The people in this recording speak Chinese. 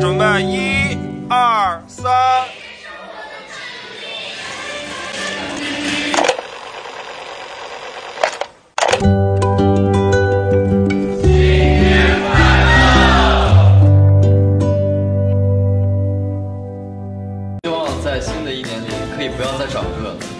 准备，一、二、三。新的一年里可以不要再长个了。